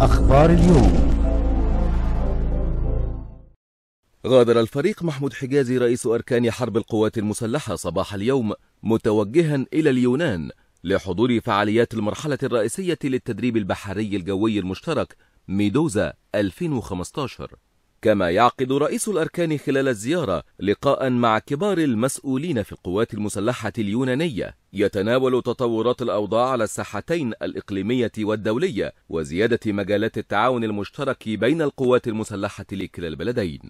أخبار اليوم. غادر الفريق محمود حجازي رئيس أركان حرب القوات المسلحة صباح اليوم متوجها إلى اليونان لحضور فعاليات المرحلة الرئيسية للتدريب البحري الجوي المشترك ميدوزا 2015 كما يعقد رئيس الأركان خلال الزيارة لقاء مع كبار المسؤولين في القوات المسلحة اليونانية. يتناول تطورات الأوضاع على الساحتين الإقليمية والدولية وزيادة مجالات التعاون المشترك بين القوات المسلحة لكلا البلدين.